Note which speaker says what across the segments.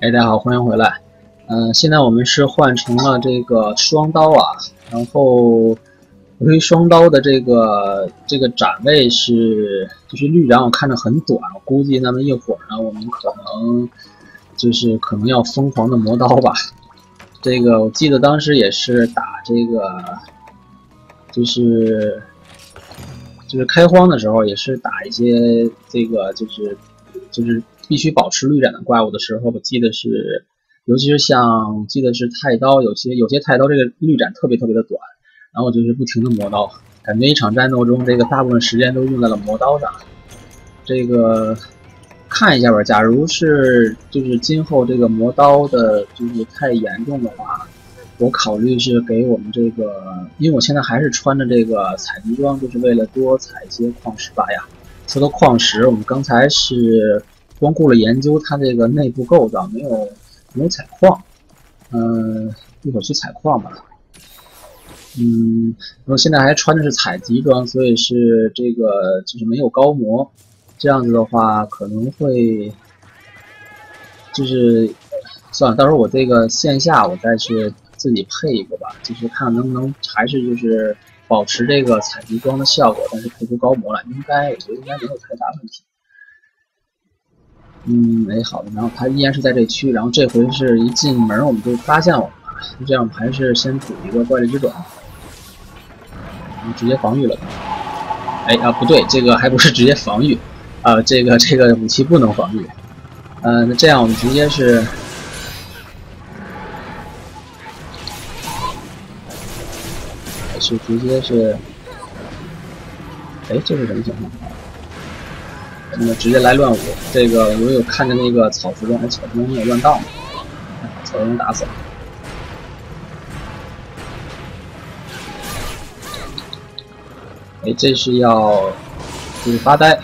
Speaker 1: 哎，大家好，欢迎回来。嗯、现在我们是换成了这个双刀啊，然后由于双刀的这个这个展位是就是绿斩，我看着很短，我估计那么一会儿呢，我们可能就是可能要疯狂的磨刀吧。这个我记得当时也是打这个，就是就是开荒的时候，也是打一些这个就是就是必须保持绿斩的怪物的时候，我记得是，尤其是像记得是太刀，有些有些太刀这个绿斩特别特别的短，然后就是不停的磨刀，感觉一场战斗中这个大部分时间都用在了磨刀上。这个看一下吧，假如是就是今后这个磨刀的就是太严重的话，我考虑是给我们这个，因为我现在还是穿着这个采集装，就是为了多采一些矿石吧呀。说到矿石，我们刚才是光顾了研究它这个内部构造，没有没有采矿。嗯、一会儿去采矿吧。嗯，然后现在还穿的是采集装，所以是这个就是没有高模。这样子的话可能会就是算了，到时候我这个线下我再去自己配一个吧，就是看能不能还是就是保持这个采集装的效果，但是配出高模来，应该我觉得应该没有太大问题。嗯，哎，好的，然后他依然是在这区，然后这回是一进门我们就发现我们了，这样还是先补一个怪力之爪，然后直接防御了。哎啊，不对，这个还不是直接防御，啊，这个这个武器不能防御。呃，那这样我们直接是，是直接是，哎，这是什么情况？那么直接来乱舞，这个我有看见那个草石中，哎，草石中没有乱到？草石中打死了。哎，这是要就是发呆，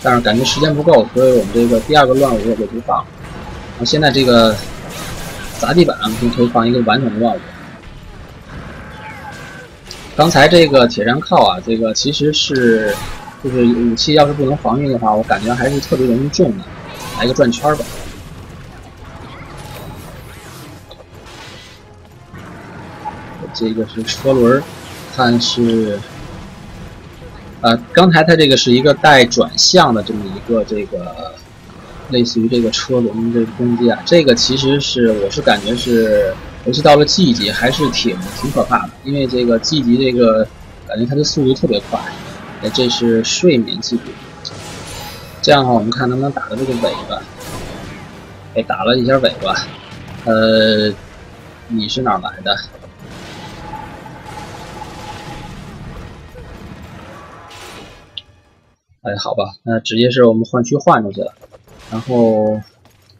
Speaker 1: 但是感觉时间不够，所以我们这个第二个乱舞我就不放。然后现在这个砸地板就可以放一个完整的乱舞。刚才这个铁山靠啊，这个其实是就是武器要是不能防御的话，我感觉还是特别容易中的。来个转圈吧。这个是车轮，看是。呃，刚才它这个是一个带转向的这么一个这个，类似于这个车轮这个攻击啊，这个其实是我是感觉是，尤其到了季节还是挺挺可怕的，因为这个季节这个感觉它的速度特别快，哎，这是睡眠技术，这样的话我们看能不能打到这个尾巴，哎，打了一下尾巴，呃，你是哪来的？哎，好吧，那直接是我们换区换出去了，然后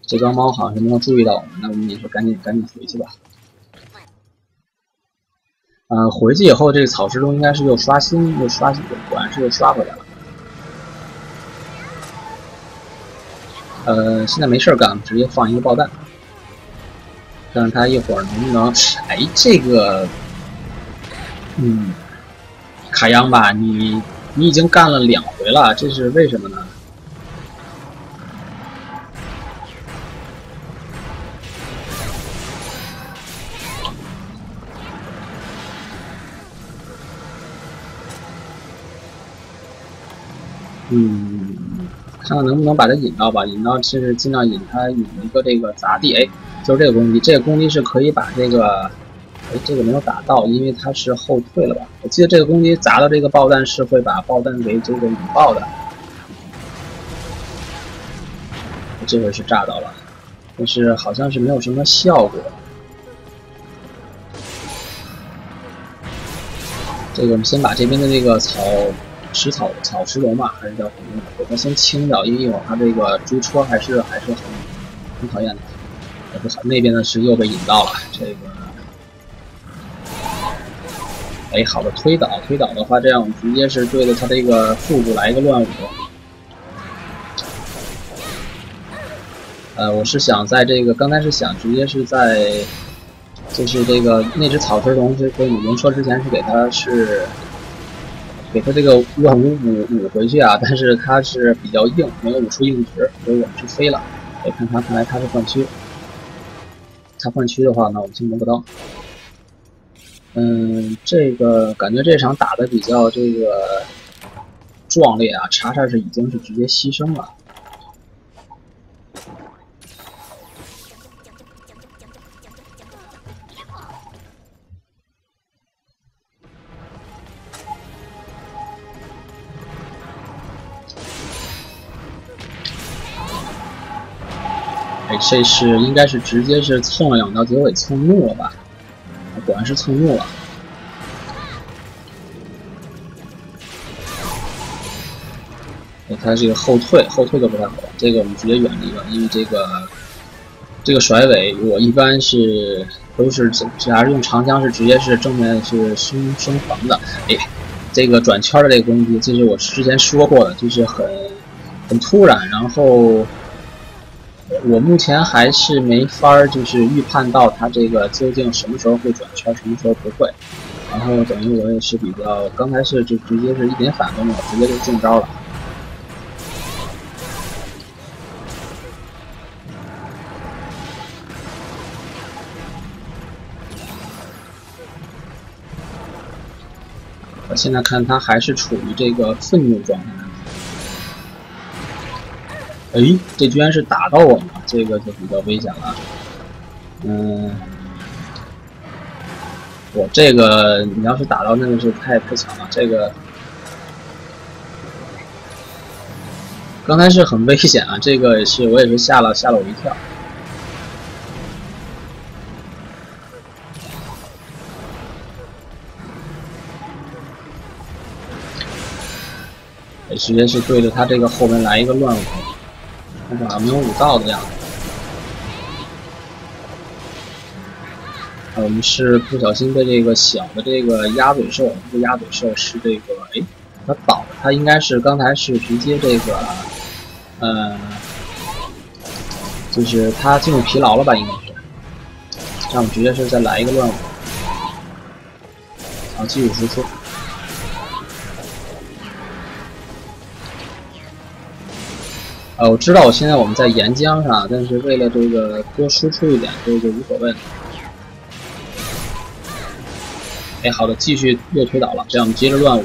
Speaker 1: 这帮猫好像是没有注意到我们，那我们也是赶紧赶紧回去吧。呃，回去以后这个草石中应该是又刷新又刷新，果然是又刷回来了。呃，现在没事干，直接放一个爆弹，看看他一会儿能不能……哎，这个，嗯，卡央吧，你。你已经干了两回了，这是为什么呢？嗯，看看能不能把它引到吧，引到是尽量引它引一个这个砸地，哎，就是这个攻击，这个攻击是可以把这个。哎，这个没有打到，因为它是后退了吧？我记得这个攻击砸到这个爆弹是会把爆弹给这个引爆的。这回是炸到了，但是好像是没有什么效果。这个我们先把这边的这个草食草草食龙嘛，还是叫什么？给它先清掉，因为一会儿它这个追车还是还是很很讨厌的。哎，不好，那边呢是又被引到了这个。哎，好的，推倒，推倒的话，这样我们直接是对着它这个腹部来一个乱舞。呃，我是想在这个刚才是想直接是在，就是这个那只草食龙是跟你们说之前是给它是，给他这个乱舞舞舞回去啊，但是他是比较硬，没有舞出硬直，所以我们是飞了。哎，看他，看来他是换区。他换区的话，呢我们进攻不到。嗯，这个感觉这场打的比较这个壮烈啊，查查是已经是直接牺牲了。这是应该是直接是蹭了两刀，结果给蹭怒了吧？果然是蹭怒了。他这个后退，后退都不太好，这个我们直接远离吧，因为这个这个甩尾，我一般是都是只要是用长枪是直接是正面是升升防的。哎，这个转圈的这个攻击，这是我之前说过的，就是很很突然，然后。我目前还是没法儿，就是预判到他这个究竟什么时候会转圈，什么时候不会。然后等于我也是比较，刚才是就直接是一点反应都没有，直接就中招了。我现在看他还是处于这个愤怒状态。哎，这居然是打到我们，这个就比较危险了。嗯，我这个你要是打到那个是太太强了，这个刚才是很危险啊，这个是我也是吓了吓了我一跳。直接是对着他这个后面来一个乱舞。看看没有武道的样子。我们是不小心被这个小的这个鸭嘴兽，这个鸭嘴兽是这个，哎，它倒了，它应该是刚才是直接这个，呃，就是它进入疲劳了吧，应该是。这样直接是再来一个乱舞，然后继续输出。呃，我知道我现在我们在岩浆上，但是为了这个多输出一点，这个无所谓。哎，好的，继续又推倒了，这样我们接着乱舞。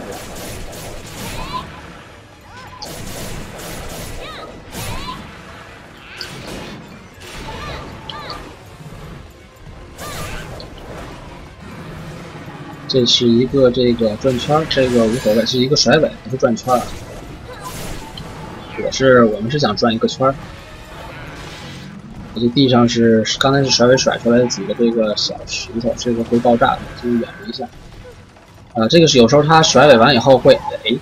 Speaker 1: 这是一个这个转圈，这个无所谓，是一个甩尾，不是转圈。是我们是想转一个圈儿，这地上是刚才是甩尾甩出来的几个这个小石头，这个会爆炸的，就远离一下。啊，这个是有时候它甩尾完以后会，哎，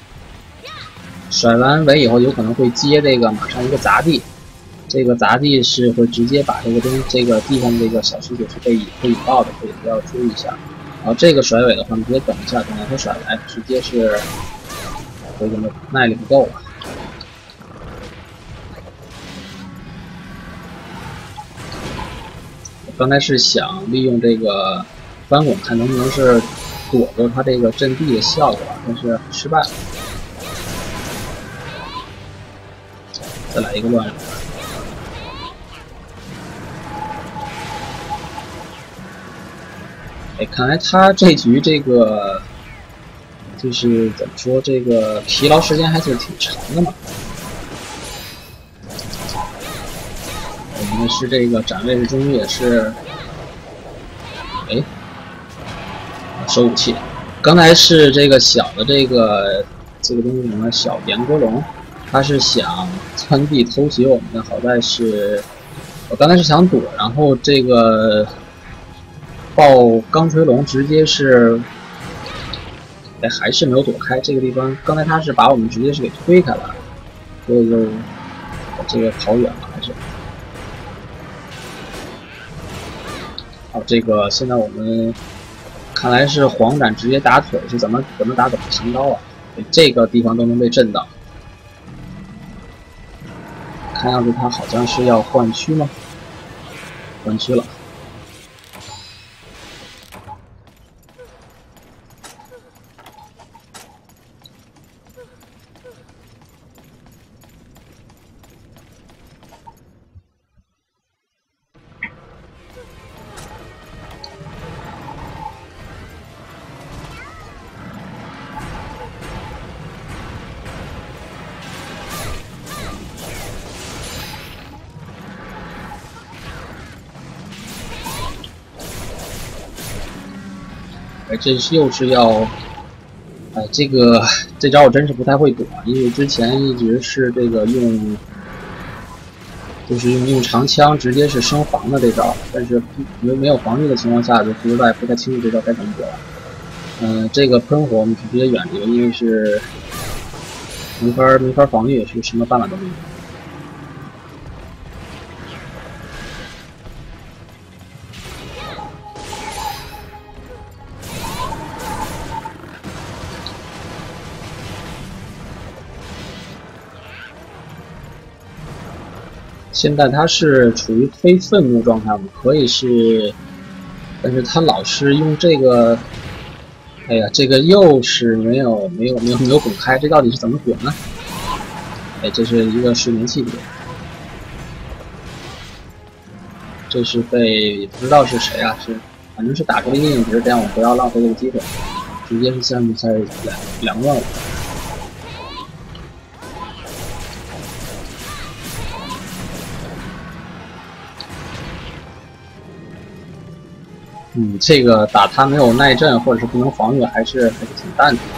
Speaker 1: 甩完尾以后有可能会接这个马上一个砸地，这个砸地是会直接把这个东这个地上这个小石头是被被引爆的，所以要注意一下。然后这个甩尾的话，你直接等一下，等它甩来，直接是这个耐力不够了。刚才是想利用这个翻滚，看能不能是躲过他这个阵地的效果，但是失败了。再来一个乱。哎，看来他这局这个就是怎么说，这个疲劳时间还是挺长的嘛。我们是这个展位是终于也是，哎，收武器。刚才是这个小的这个这个东西什么小岩锅龙，他是想钻地偷袭我们的，好在是，我刚才是想躲，然后这个爆钢锤龙直接是，哎还是没有躲开这个地方。刚才他是把我们直接是给推开了，所以就这个跑远了还是。这个现在我们看来是黄斩直接打腿，是怎么怎么打怎么行刀啊？这个地方都能被震到。看样子他好像是要换区吗？换区了。这又是要，哎，这个这招我真是不太会躲，因为之前一直是这个用，就是用用长枪直接是升防的这招，但是没没有防御的情况下，就不知道不太清楚这招该怎么躲。嗯，这个喷火我们直接远离，因为是没法没法防御，是什么办法都没有。现在他是处于非愤怒状态，我们可以是，但是他老是用这个，哎呀，这个又是没有没有没有没有滚开，这到底是怎么滚呢？哎，这是一个睡眠器，这是被不知道是谁啊，是反正是打出了阴影值，这样我们不要浪费这个机会，直接是下面才两两万五。嗯，这个打他没有耐震，或者是不能防御，还是还是挺蛋疼的。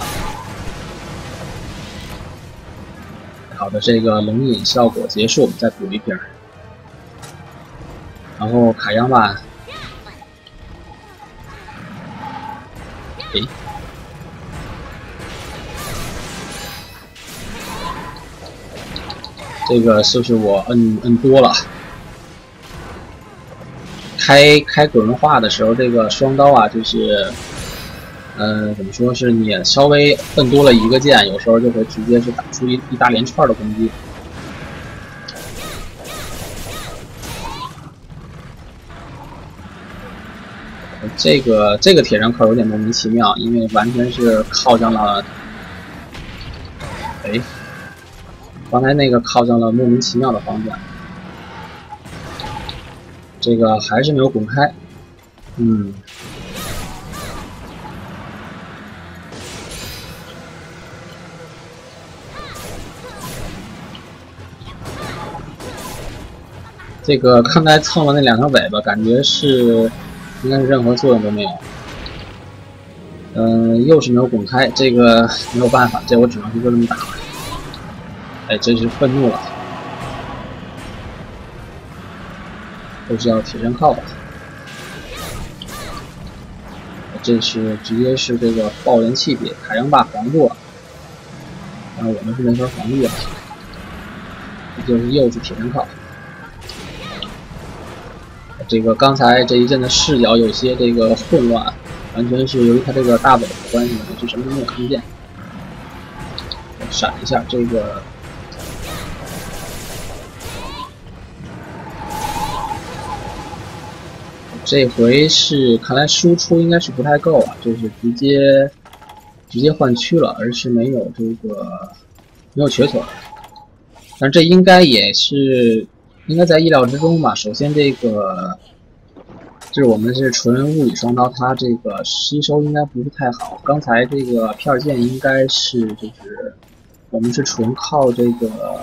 Speaker 1: 好的，这个龙隐效果结束，我们再补一瓶。然后卡央吧，诶，这个是不是我摁摁多了？开开鬼人化的时候，这个双刀啊，就是，呃，怎么说是你稍微摁多了一个键，有时候就会直接是打出一一大连串的攻击。这个这个铁人扣有点莫名其妙，因为完全是靠向了，哎，刚才那个靠向了莫名其妙的方向。这个还是没有滚开，嗯，这个刚才蹭了那两条尾巴，感觉是应该是任何作用都没有，嗯，又是没有滚开，这个没有办法，这我只能就这么打了，哎，真是愤怒了。都是要铁山靠的，这是直接是这个爆人气别卡央霸防住了，然后我们是没法防御了，这就是又是铁山靠。这个刚才这一阵的视角有些这个混乱，完全是由于他这个大本的关系，我是什么都没有看见。闪一下这个。这回是看来输出应该是不太够啊，就是直接直接换区了，而是没有这个没有瘸腿。但这应该也是应该在意料之中吧。首先这个就是我们是纯物理双刀，它这个吸收应该不是太好。刚才这个片剑应该是就是我们是纯靠这个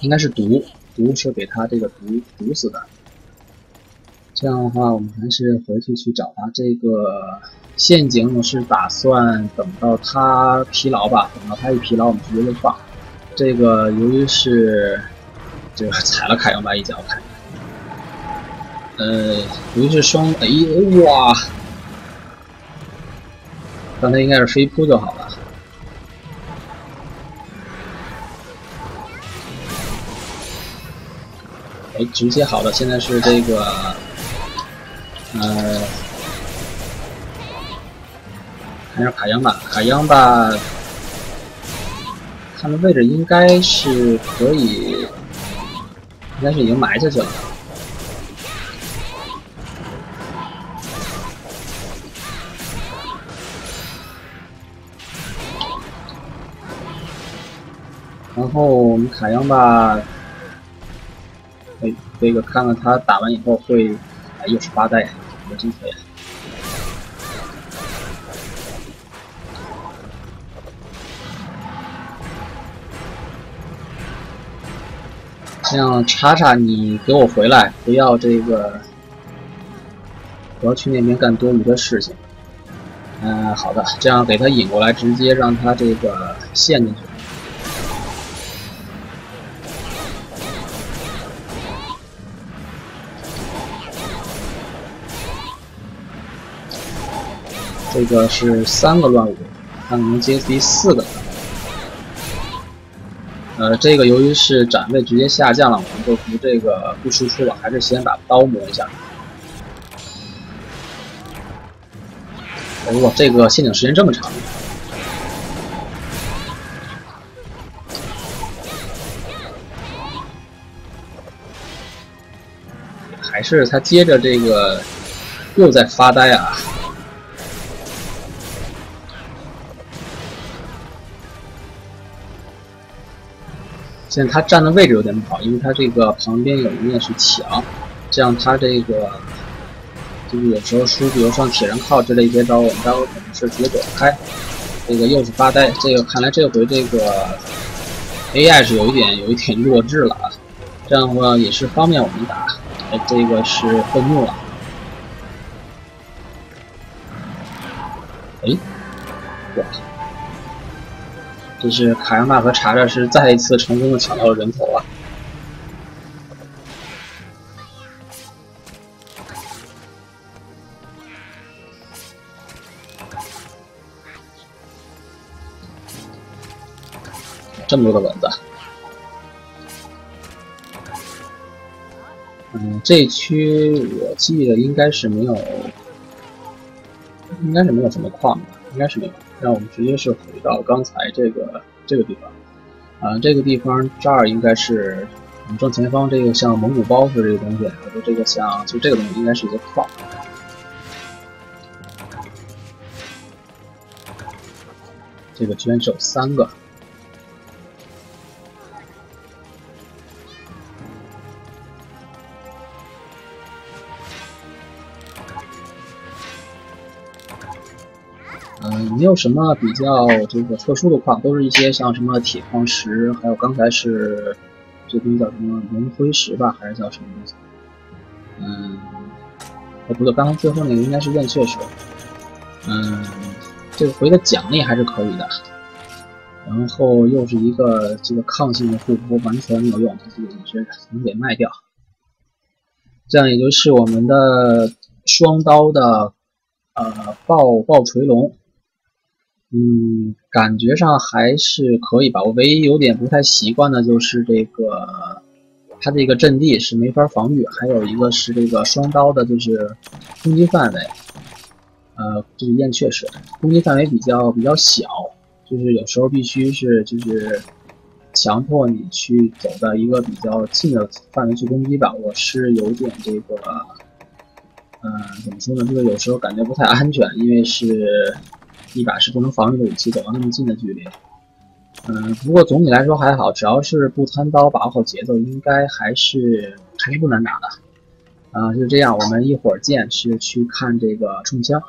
Speaker 1: 应该是毒毒是给它这个毒毒死的。这样的话，我们还是回去去找他。这个陷阱我是打算等到他疲劳吧，等到他一疲劳，我们直接就放。这个由于是这个踩了凯阳白一脚，看，呃，由于是双，哎哇，刚才应该是飞扑就好了。哎，直接好了，现在是这个。呃，看下卡央吧，卡央吧，他们位置应该是可以，应该是已经埋下去了。然后我们卡央吧，哎，这个看看他打完以后会，又是八代。真可以。这样，查查，你给我回来，不要这个，不要去那边干多余的事情。嗯，好的，这样给他引过来，直接让他这个陷进去。这个是三个乱舞，看能接第四个。呃，这个由于是展位直接下降了，我们就不这个不输出了，还是先把刀磨一下。哎呦，这个陷阱时间这么长，还是他接着这个又在发呆啊。现在他站的位置有点不好，因为他这个旁边有一面是墙，这样他这个就是有时候输，比如像铁人靠之类一些招，我们待会可能是直接躲开。这个又是发呆，这个看来这回这个 AI 是有一点有一点弱智了啊，这样的话也是方便我们打。这个是愤怒了，这是卡亚娜和查查是再一次成功的抢到了人头啊！这么多的蚊子，嗯，这区我记得应该是没有，应该是没有什么矿的，应该是没有。那我们直接是回到刚才这个这个地方，啊，这个地方这儿应该是我们正前方这个像蒙古包似的这个东西，我觉得这个像就这个东西应该是一个矿，这个居然只有三个。没有什么比较这个特殊的矿，都是一些像什么铁矿石，还有刚才是这东西叫什么龙灰石吧，还是叫什么东西？嗯，哦不对，刚刚最后那个应该是燕雀石。嗯，这个回的奖励还是可以的。然后又是一个这个抗性的护肤，完全没有用，这个也是能给卖掉。这样也就是我们的双刀的呃爆爆锤龙。嗯，感觉上还是可以吧。我唯一有点不太习惯的就是这个，它这个阵地是没法防御，还有一个是这个双刀的，就是攻击范围。呃，这是燕雀石，攻击范围比较比较小，就是有时候必须是就是强迫你去走到一个比较近的范围去攻击吧。我是有点这个，嗯，怎么说呢？就是有时候感觉不太安全，因为是。一把是不能防御的武器，走到那么近的距离，嗯，不过总体来说还好，只要是不贪刀，把握好节奏，应该还是还是不难打的。啊，就这样，我们一会儿见，是去看这个冲枪。